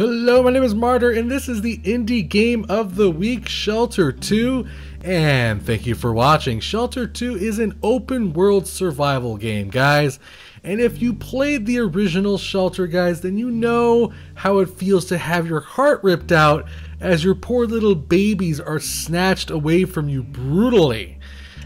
Hello, my name is Martyr, and this is the Indie Game of the Week, Shelter 2. And thank you for watching. Shelter 2 is an open world survival game, guys. And if you played the original Shelter, guys, then you know how it feels to have your heart ripped out as your poor little babies are snatched away from you brutally.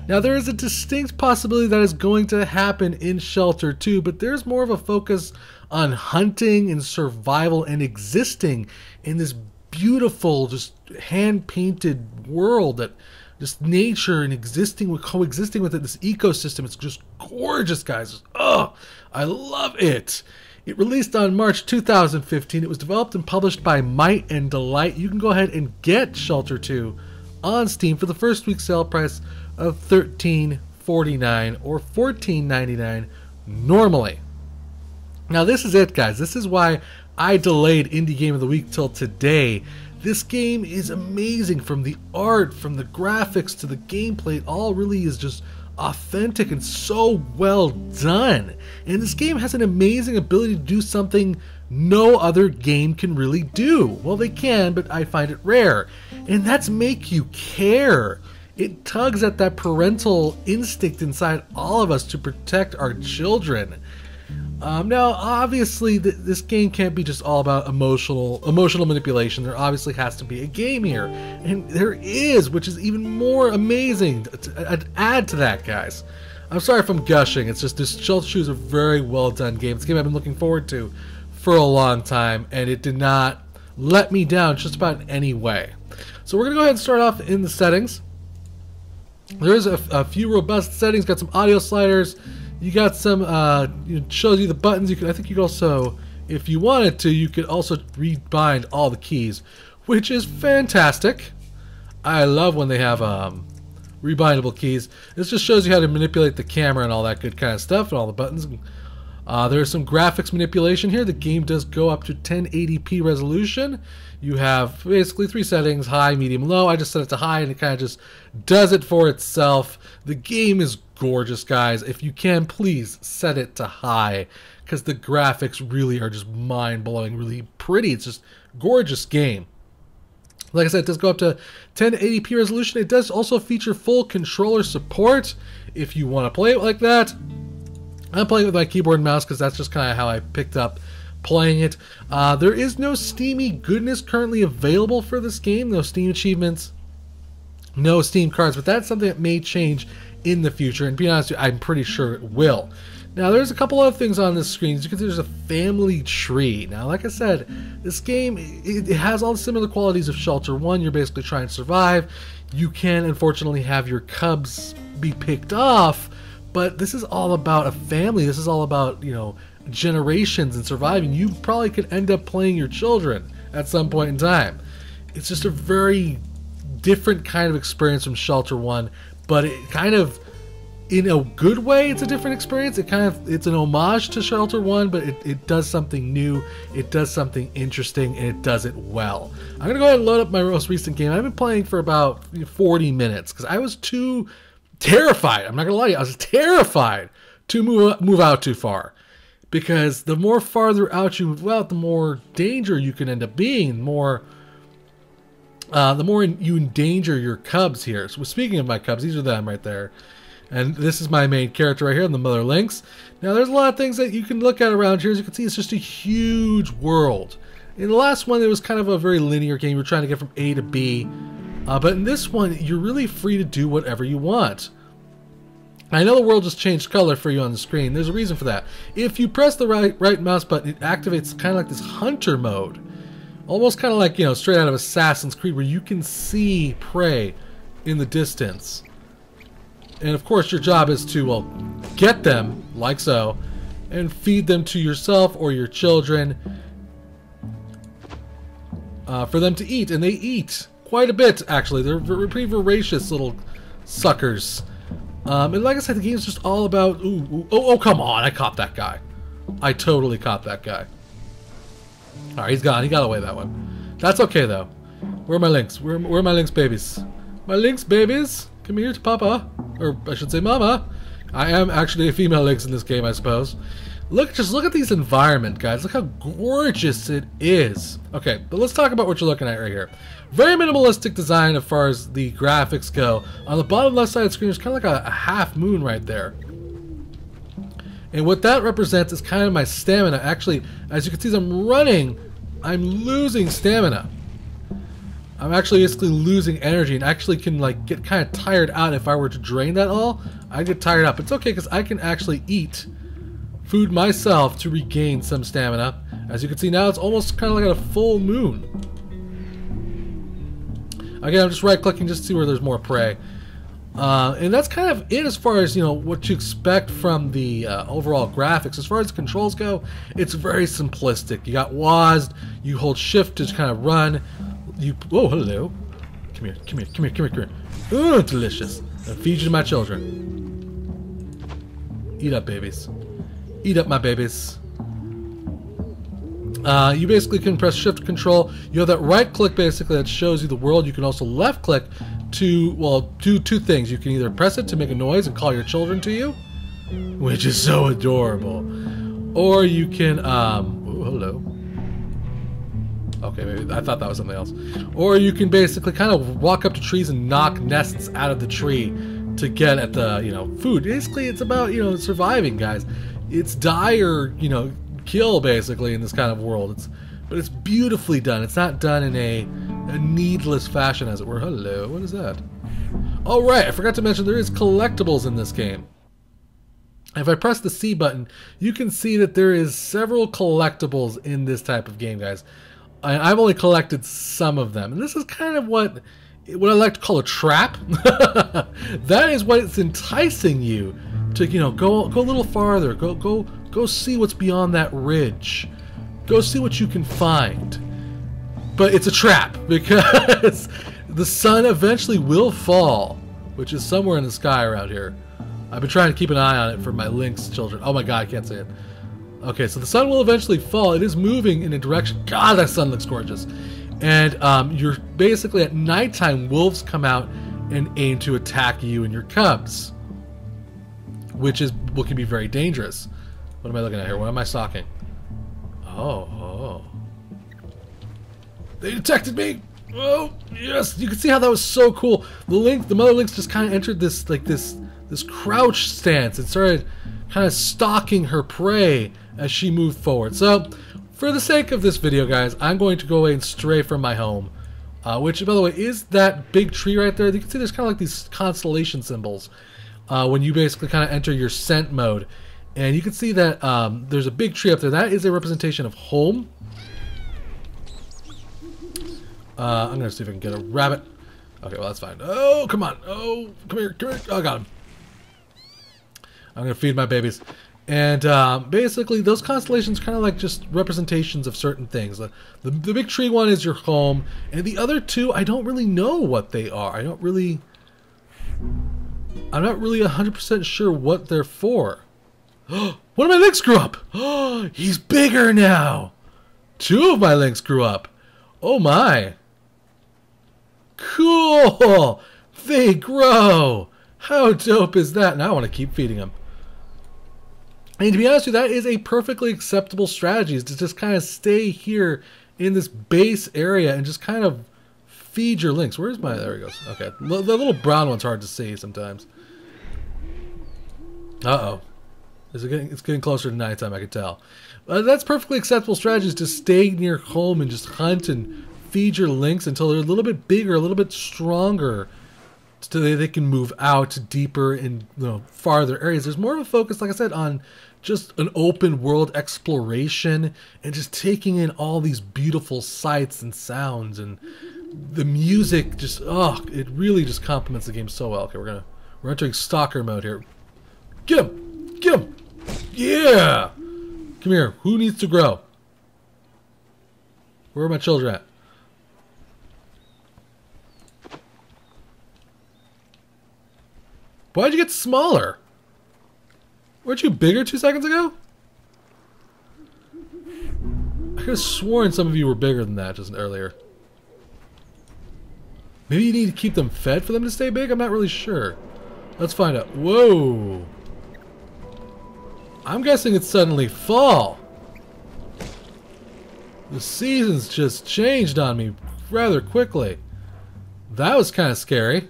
Now, there is a distinct possibility that is going to happen in Shelter 2, but there's more of a focus on hunting and survival and existing in this beautiful, just hand painted world that just nature and existing with coexisting with it, this ecosystem. It's just gorgeous, guys. Oh, I love it. It released on March 2015. It was developed and published by Might and Delight. You can go ahead and get Shelter 2 on Steam for the first week sale price of $13.49 or $14.99 normally. Now, this is it, guys. This is why I delayed Indie Game of the Week till today. This game is amazing from the art, from the graphics to the gameplay. It all really is just authentic and so well done. And this game has an amazing ability to do something no other game can really do. Well, they can, but I find it rare. And that's make you care. It tugs at that parental instinct inside all of us to protect our children. Um, now, obviously, th- this game can't be just all about emotional emotional manipulation. There obviously has to be a game here, and there is, which is even more amazing. To, to add to that, guys. I'm sorry if I'm gushing. It's just this Shelter Two is a very well done game. It's a game I've been looking forward to for a long time, and it did not let me down just about in any way. So we're gonna go ahead and start off in the settings. There's a, a few robust settings. Got some audio sliders. You got some. Uh, it shows you the buttons. You can. I think you could also, if you wanted to, you could also rebind all the keys, which is fantastic. I love when they have um, rebindable keys. This just shows you how to manipulate the camera and all that good kind of stuff and all the buttons. Uh, there's some graphics manipulation here. The game does go up to 1080p resolution. You have basically three settings, high, medium, low. I just set it to high and it kind of just does it for itself. The game is gorgeous, guys. If you can, please set it to high because the graphics really are just mind-blowing, really pretty. It's just gorgeous game. Like I said, it does go up to 1080p resolution. It does also feature full controller support if you want to play it like that. I'm playing with my keyboard and mouse because that's just kind of how I picked up playing it. Uh, there is no Steamy goodness currently available for this game, no Steam achievements, no Steam cards, but that's something that may change in the future. And be honest, you, I'm pretty sure it will. Now, there's a couple other things on this screen. As you can see, there's a family tree. Now, like I said, this game it, it has all the similar qualities of Shelter 1. You're basically trying to survive. You can, unfortunately, have your cubs be picked off, but this is all about a family. This is all about, you know, generations and surviving. You probably could end up playing your children at some point in time. It's just a very different kind of experience from Shelter 1, but it kind of in a good way it's a different experience. It kind of it's an homage to shelter one but it, it does something new. It does something interesting and it does it well. I'm gonna go ahead and load up my most recent game. I've been playing for about 40 minutes because i was too terrified. I'm not gonna lie to you i was terrified to move move out too far. Because the more farther out you move out the more danger you can end up being the more uh, the more you endanger your cubs here. So speaking of my cubs, these are them right there. And this is my main character right here, the Mother Lynx. Now there's a lot of things that you can look at around here. As you can see, it's just a huge world. In the last one, it was kind of a very linear game. You're trying to get from A to B. Uh, but in this one, you're really free to do whatever you want. I know the world just changed color for you on the screen. There's a reason for that. If you press the right, right mouse button, it activates kind of like this hunter mode. Almost kind of like, you know, straight out of Assassin's Creed where you can see prey in the distance. And of course your job is to, well, get them, like so, and feed them to yourself or your children uh, for them to eat. And they eat quite a bit, actually. They're pretty voracious little suckers. Um, and like I said, the game's just all about, ooh, ooh, oh, oh, come on, I caught that guy. I totally caught that guy. Alright, he's gone. He got away that one. That's okay, though. Where are my lynx? Where, where are my lynx babies? My lynx babies? Come here to Papa. Or I should say Mama. I am actually a female lynx in this game, I suppose. Look, just look at these environment, guys. Look how gorgeous it is. Okay, but let's talk about what you're looking at right here. Very minimalistic design as far as the graphics go. On the bottom left side of the screen, there's kind of like a, a half moon right there. And what that represents is kind of my stamina. Actually, as you can see, as I'm running, I'm losing stamina. I'm actually basically losing energy and actually can like get kind of tired out if I were to drain that all. I get tired up. It's okay because I can actually eat food myself to regain some stamina. As you can see now, it's almost kind of like a full moon. Again, I'm just right clicking just to see where there's more prey. Uh, and that's kind of it as far as you know what you expect from the uh, overall graphics. As far as controls go, it's very simplistic. You got WASD, you hold shift to kind of run. You oh hello, come here, come here, come here, come here, come here. Oh, delicious! I feed you to my children. Eat up, babies. Eat up, my babies. Uh, you basically can press shift control. You have that right click basically that shows you the world. You can also left click to, well, do two things. You can either press it to make a noise and call your children to you, which is so adorable. Or you can, um, ooh, hello. Okay, maybe I thought that was something else. Or you can basically kind of walk up to trees and knock nests out of the tree to get at the, you know, food. Basically, it's about, you know, surviving, guys. It's or, you know, kill, basically, in this kind of world. It's, but it's beautifully done. It's not done in a a needless fashion, as it were. Hello, what is that? All right, I forgot to mention there is collectibles in this game. If I press the C button, you can see that there is several collectibles in this type of game, guys. I, I've only collected some of them, and this is kind of what what I like to call a trap. that is what it's enticing you to, you know, go go a little farther, go go go see what's beyond that ridge, go see what you can find but it's a trap because the sun eventually will fall, which is somewhere in the sky around here. I've been trying to keep an eye on it for my Lynx children. Oh my god, I can't say it. Okay, so the sun will eventually fall. It is moving in a direction. God, that sun looks gorgeous. And um, you're basically at nighttime, wolves come out and aim to attack you and your cubs, which is what can be very dangerous. What am I looking at here? What am I stalking? Oh, oh. They detected me! Oh, yes! You can see how that was so cool. The link, the mother lynx just kind of entered this, like this, this crouch stance and started kind of stalking her prey as she moved forward. So, for the sake of this video, guys, I'm going to go away and stray from my home. Uh, which, by the way, is that big tree right there. You can see there's kind of like these constellation symbols uh, when you basically kind of enter your scent mode. And you can see that um, there's a big tree up there. That is a representation of home. Uh, I'm gonna see if I can get a rabbit. Okay, well that's fine. Oh, come on. Oh, come here, come here. Oh, I got him. I'm gonna feed my babies. And um, basically, those constellations kind of like just representations of certain things. The, the, the big tree one is your home, and the other two, I don't really know what they are. I don't really. I'm not really 100% sure what they're for. one of my lynx grew up! He's bigger now! Two of my lynx grew up! Oh my! Cool! They grow! How dope is that? Now I want to keep feeding them. And to be honest with you, that is a perfectly acceptable strategy is to just kind of stay here in this base area and just kind of feed your lynx. Where's my... There he goes. Okay. The little brown one's hard to see sometimes. Uh-oh. Is it getting, it's getting closer to nighttime, I can tell. Uh, that's perfectly acceptable strategy is to stay near home and just hunt and feed your lynx until they're a little bit bigger, a little bit stronger, so they, they can move out deeper and you know, farther areas. There's more of a focus, like I said, on just an open world exploration and just taking in all these beautiful sights and sounds and the music just oh it really just complements the game so well okay we're gonna we're entering stalker mode here get him get him yeah come here who needs to grow where are my children at Why'd you get smaller? Weren't you bigger two seconds ago? I could have sworn some of you were bigger than that just earlier. Maybe you need to keep them fed for them to stay big? I'm not really sure. Let's find out. Whoa! I'm guessing it's suddenly fall. The seasons just changed on me rather quickly. That was kind of scary.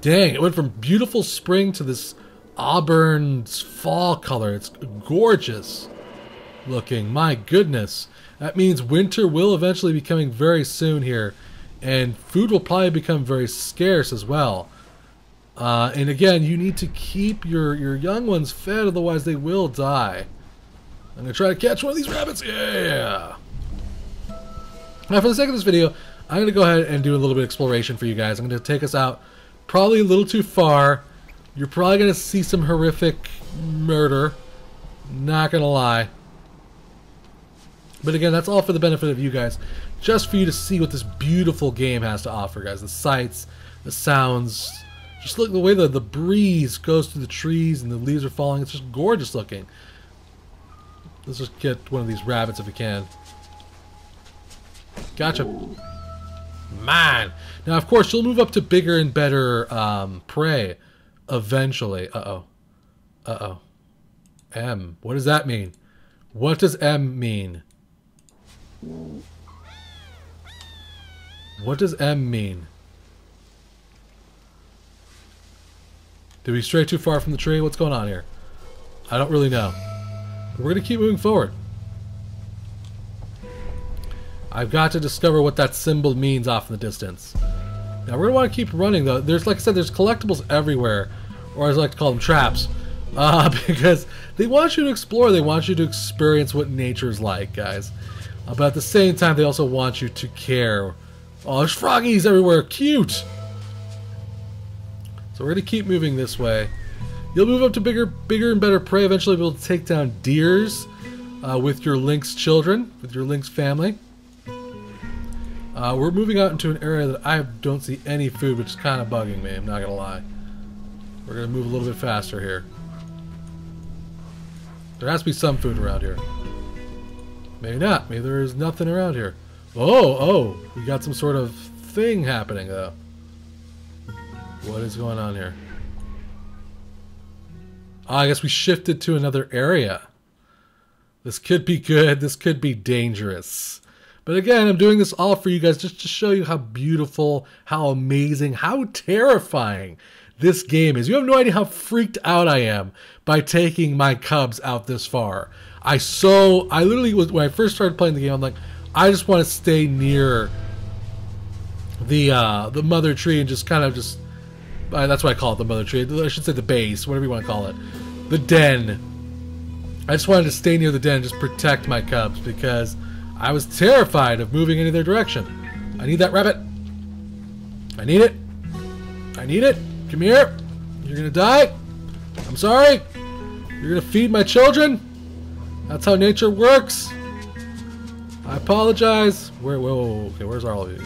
Dang, it went from beautiful spring to this auburn fall color. It's gorgeous looking. My goodness. That means winter will eventually be coming very soon here. And food will probably become very scarce as well. Uh, and again, you need to keep your, your young ones fed, otherwise they will die. I'm going to try to catch one of these rabbits. Yeah! Now, for the sake of this video, I'm going to go ahead and do a little bit of exploration for you guys. I'm going to take us out probably a little too far. You're probably going to see some horrific murder. Not going to lie. But again, that's all for the benefit of you guys. Just for you to see what this beautiful game has to offer, guys. The sights, the sounds. Just look the way the, the breeze goes through the trees and the leaves are falling. It's just gorgeous looking. Let's just get one of these rabbits if we can. Gotcha. Man. Now, of course, you'll move up to bigger and better um, prey eventually. Uh-oh. Uh-oh. M. What does that mean? What does M mean? What does M mean? Did we stray too far from the tree? What's going on here? I don't really know. We're going to keep moving forward. I've got to discover what that symbol means off in the distance. Now we're going to want to keep running though. There's, like I said, there's collectibles everywhere. Or as I like to call them, traps. Uh, because they want you to explore. They want you to experience what nature's like, guys. Uh, but at the same time, they also want you to care. Oh, there's froggies everywhere. Cute! So we're going to keep moving this way. You'll move up to bigger bigger and better prey. Eventually to take down deers uh, with your Lynx children, with your Lynx family. Uh, we're moving out into an area that I don't see any food, which is kind of bugging me, I'm not going to lie. We're going to move a little bit faster here. There has to be some food around here. Maybe not. Maybe there is nothing around here. Oh, oh, we got some sort of thing happening, though. What is going on here? Oh, I guess we shifted to another area. This could be good. This could be dangerous. But again, I'm doing this all for you guys just to show you how beautiful, how amazing, how terrifying this game is. You have no idea how freaked out I am by taking my cubs out this far. I so I literally was when I first started playing the game. I'm like, I just want to stay near the uh, the mother tree and just kind of just uh, that's why I call it the mother tree. I should say the base, whatever you want to call it, the den. I just wanted to stay near the den, just protect my cubs because I was terrified of moving in their direction. I need that rabbit. I need it. I need it. Come here. You're gonna die. I'm sorry. You're gonna feed my children. That's how nature works. I apologize. Where? Whoa, whoa. Okay, where's all of you?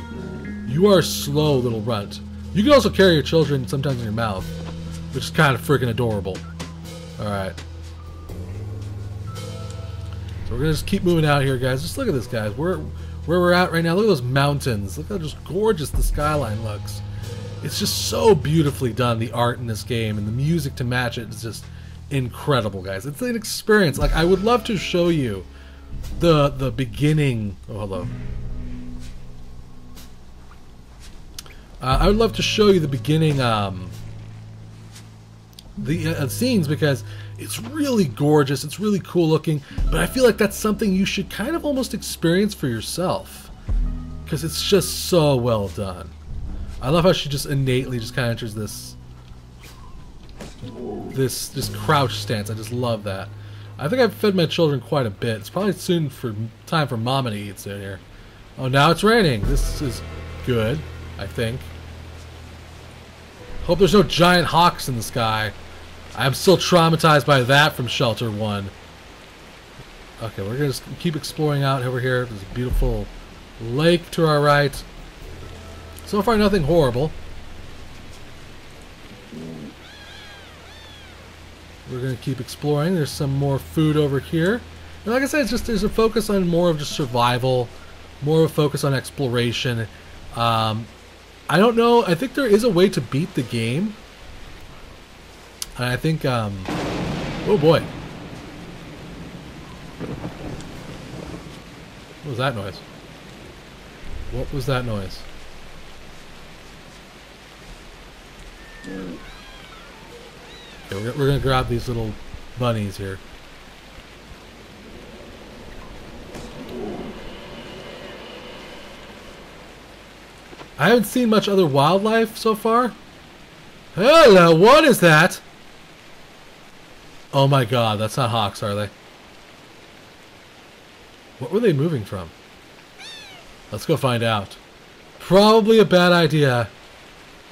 You are slow, little runt. You can also carry your children sometimes in your mouth, which is kind of freaking adorable. All right. So we're gonna just keep moving out here, guys. Just look at this, guys. Where where we're at right now. Look at those mountains. Look how just gorgeous the skyline looks. It's just so beautifully done. The art in this game and the music to match it is just incredible, guys. It's an experience. Like I would love to show you the the beginning. Oh, hello. Uh, I would love to show you the beginning, um, the uh, scenes because it's really gorgeous. It's really cool looking, but I feel like that's something you should kind of almost experience for yourself because it's just so well done. I love how she just innately just kind of enters this this this crouch stance. I just love that. I think I've fed my children quite a bit. It's probably soon for time for mama to eat soon here. Oh, now it's raining. This is good, I think. Hope there's no giant hawks in the sky. I'm still traumatized by that from Shelter 1. Okay, we're going to keep exploring out over here. There's a beautiful lake to our right. So far, nothing horrible. We're going to keep exploring. There's some more food over here. And like I said, it's just there's a focus on more of just survival, more of a focus on exploration. Um, I don't know. I think there is a way to beat the game. I think, um, oh boy. What was that noise? What was that noise? Okay, we're, we're gonna grab these little bunnies here. I haven't seen much other wildlife so far. Hello, what is that? Oh my god, that's not hawks, are they? What were they moving from? Let's go find out. Probably a bad idea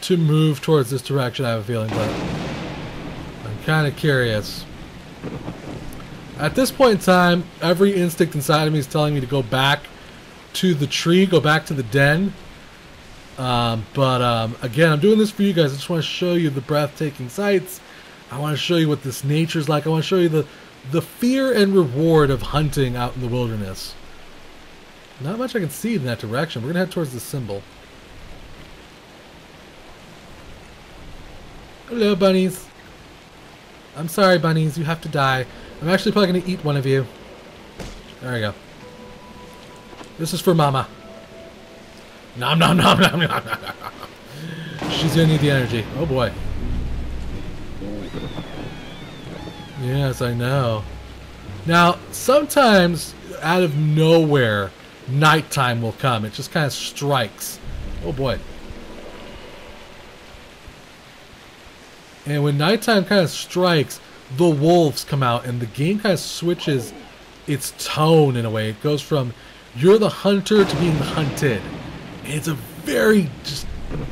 to move towards this direction, I have a feeling, but I'm kind of curious. At this point in time, every instinct inside of me is telling me to go back to the tree, go back to the den. Um, but um, again, I'm doing this for you guys. I just want to show you the breathtaking sights. I want to show you what this nature's like. I want to show you the the fear and reward of hunting out in the wilderness. Not much I can see in that direction. We're gonna head towards the symbol. Hello, bunnies. I'm sorry, bunnies. You have to die. I'm actually probably to eat one of you. There we go. This is for Mama. Nom nom nom nom nom. She's to need the energy. Oh, boy. Yes, I know. Now, sometimes, out of nowhere, nighttime will come. It just kind of strikes. Oh, boy. And when nighttime kind of strikes, the wolves come out, and the game kind of switches its tone in a way. It goes from you're the hunter to being hunted. It's a very just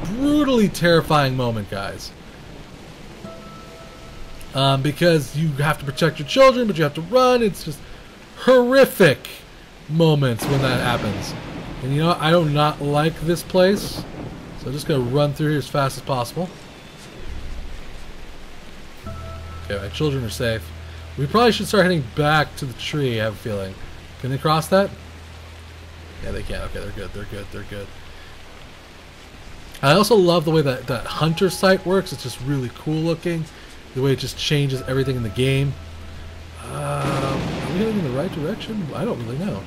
brutally terrifying moment, guys. Um, because you have to protect your children, but you have to run. It's just horrific moments when that happens. And you know, I do not like this place. So I'm just going to run through here as fast as possible. Okay, my children are safe. We probably should start heading back to the tree, I have a feeling. Can they cross that? Yeah, they can. Okay, they're good. They're good. They're good. I also love the way that that hunter sight works. It's just really cool looking. The way it just changes everything in the game. Um, are we heading in the right direction? I don't really know.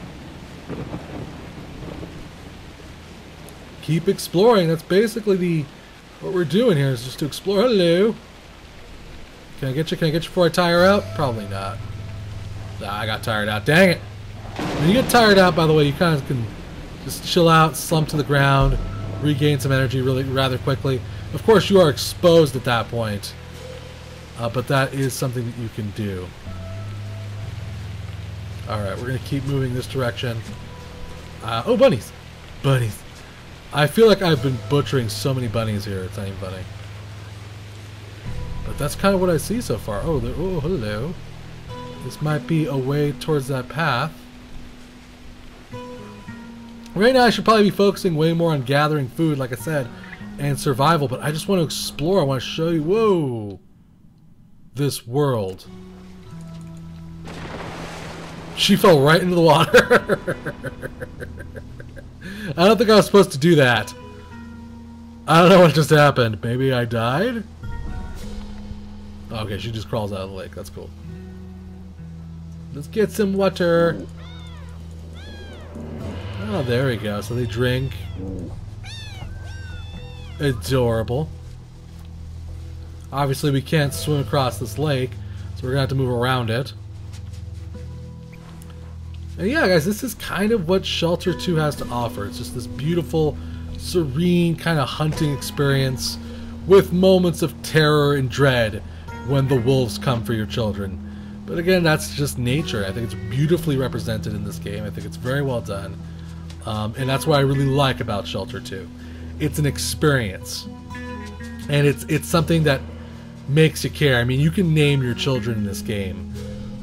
Keep exploring. That's basically the what we're doing here is just to explore. Hello. Can I get you? Can I get you before I tire out? Probably not. Nah, I got tired out. Dang it. When you get tired out, by the way, you kind of can just chill out, slump to the ground, regain some energy really rather quickly. Of course, you are exposed at that point, uh, but that is something that you can do. All right, we're to keep moving this direction. Uh, oh, bunnies. Bunnies. I feel like I've been butchering so many bunnies here. It's not even funny. But that's kind of what I see so far. Oh, oh, hello. This might be a way towards that path. Right now I should probably be focusing way more on gathering food, like I said, and survival, but I just want to explore. I want to show you, whoa, this world. She fell right into the water. I don't think I was supposed to do that. I don't know what just happened. Maybe I died? Okay, she just crawls out of the lake. That's cool. Let's get some water. Oh, there we go. So they drink. Adorable. Obviously, we can't swim across this lake, so we're going to have to move around it. And yeah, guys, this is kind of what Shelter 2 has to offer. It's just this beautiful, serene kind of hunting experience with moments of terror and dread when the wolves come for your children. But again, that's just nature. I think it's beautifully represented in this game. I think it's very well done. Um, and that's what I really like about Shelter 2. It's an experience. And it's it's something that makes you care. I mean, you can name your children in this game.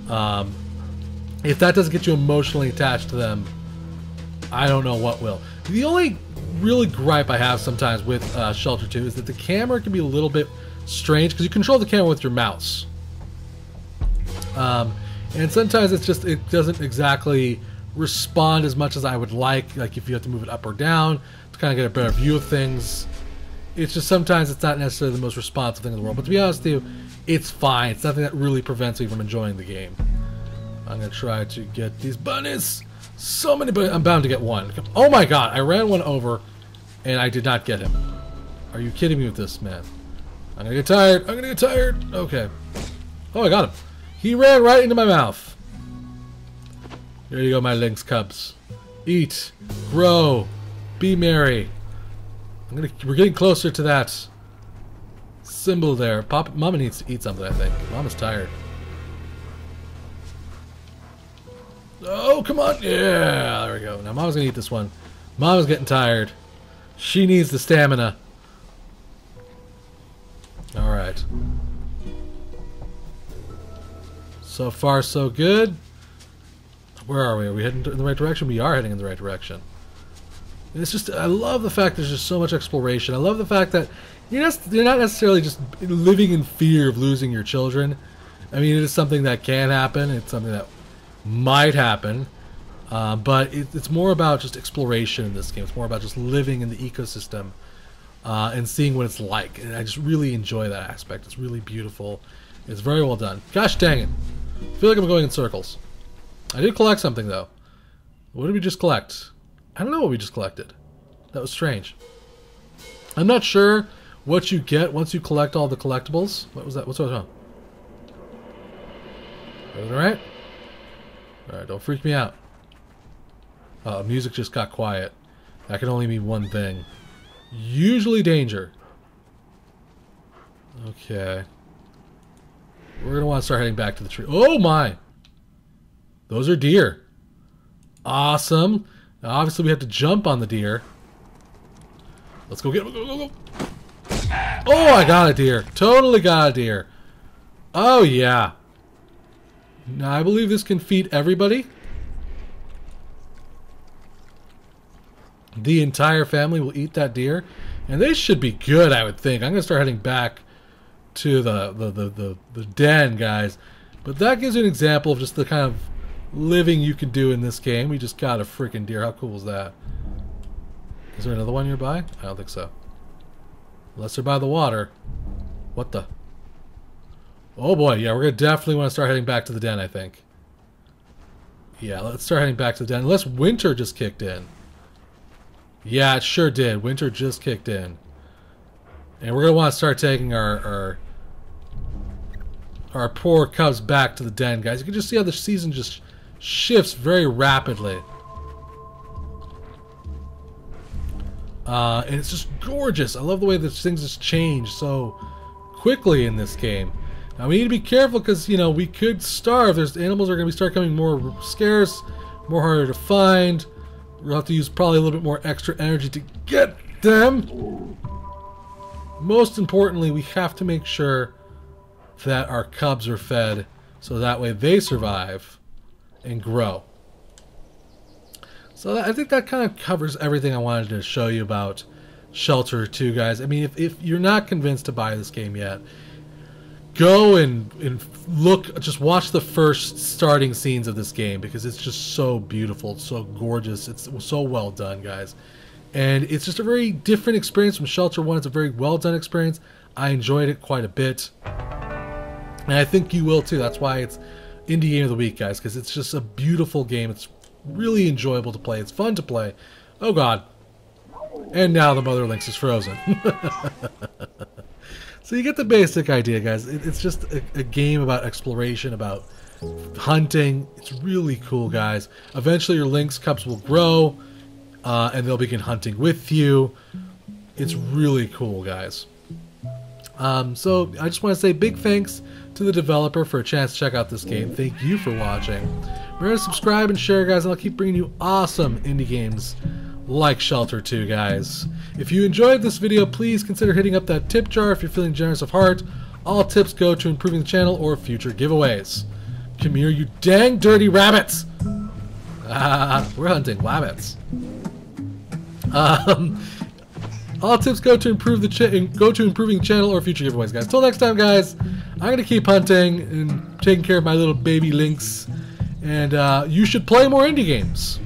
Um, if that doesn't get you emotionally attached to them, I don't know what will. The only really gripe I have sometimes with uh, Shelter 2 is that the camera can be a little bit strange because you control the camera with your mouse. Um, and sometimes it's just it doesn't exactly respond as much as I would like. Like if you have to move it up or down to kind of get a better view of things. It's just sometimes it's not necessarily the most responsive thing in the world. But to be honest with you, it's fine. It's nothing that really prevents me from enjoying the game. I'm gonna try to get these bunnies. So many bunnies. I'm bound to get one. Oh my god, I ran one over and I did not get him. Are you kidding me with this, man? I'm gonna get tired. I'm gonna get tired. Okay. Oh, I got him. He ran right into my mouth. There you go, my lynx cubs. Eat, grow, be merry. Gonna. We're getting closer to that symbol there. Pop, Mama needs to eat something. I think. Mama's tired. Oh, come on. Yeah, there we go. Now Mama's gonna eat this one. Mama's getting tired. She needs the stamina. Alright. So far, so good. Where are we? Are we heading in the right direction? We are heading in the right direction. And it's just, I love the fact there's just so much exploration. I love the fact that you're not, you're not necessarily just living in fear of losing your children. I mean, it is something that can happen. It's something that might happen. Uh, but it, it's more about just exploration in this game. It's more about just living in the ecosystem uh, and seeing what it's like. And I just really enjoy that aspect. It's really beautiful. It's very well done. Gosh dang it. I feel like I'm going in circles. I did collect something, though. What did we just collect? I don't know what we just collected. That was strange. I'm not sure what you get once you collect all the collectibles. What was that? What's going on? Alright? Alright, don't freak me out. Uh, music just got quiet. That can only mean one thing. Usually danger. Okay. We're going to want to start heading back to the tree. Oh my! Those are deer. Awesome. Now, obviously, we have to jump on the deer. Let's go get them. Go, go, go. Oh, I got a deer. Totally got a deer. Oh, yeah. Now, I believe this can feed everybody. The entire family will eat that deer. And they should be good, I would think. I'm going to start heading back to the, the, the, the, the den, guys. But that gives you an example of just the kind of living you can do in this game. We just got a freaking deer. How cool is that? Is there another one nearby? I don't think so. Unless they're by the water. What the? Oh boy, yeah, we're to definitely want to start heading back to the den, I think. Yeah, let's start heading back to the den. Unless winter just kicked in. Yeah, it sure did. Winter just kicked in. And we're to want to start taking our, our our poor cubs back to the den, guys. You can just see how the season just shifts very rapidly. Uh, and it's just gorgeous. I love the way that things just change so quickly in this game. Now we need to be careful because you know we could starve. There's animals are going to start coming more scarce, more harder to find. We'll have to use probably a little bit more extra energy to get them. Most importantly, we have to make sure that our cubs are fed so that way they survive and grow. So I think that kind of covers everything I wanted to show you about Shelter 2, guys. I mean, if, if you're not convinced to buy this game yet, go and, and look, just watch the first starting scenes of this game because it's just so beautiful, it's so gorgeous, it's so well done, guys. And it's just a very different experience from Shelter 1. It's a very well done experience. I enjoyed it quite a bit. And I think you will too. That's why it's Indie Game of the Week, guys, because it's just a beautiful game. It's really enjoyable to play. It's fun to play. Oh, God. And now the Mother Lynx is frozen. So you get the basic idea, guys. it's just a, a, game about exploration, about hunting. It's really cool, guys. Eventually, your lynx cubs will grow, uh, and they'll begin hunting with you. It's really cool, guys. Um, so I just want to say big thanks to the developer for a chance to check out this game. Thank you for watching. Remember to subscribe and share, guys, and I'll keep bringing you awesome indie games like Shelter 2, guys. If you enjoyed this video, please consider hitting up that tip jar if you're feeling generous of heart. All tips go to improving the channel or future giveaways. Come here, you dang dirty rabbits! Ah, we're hunting rabbits. Um, all tips go to improve the ch and go to improving channel or future giveaways, guys. Till next time, guys. I'm gonna keep hunting and taking care of my little baby lynx, and uh, you should play more indie games.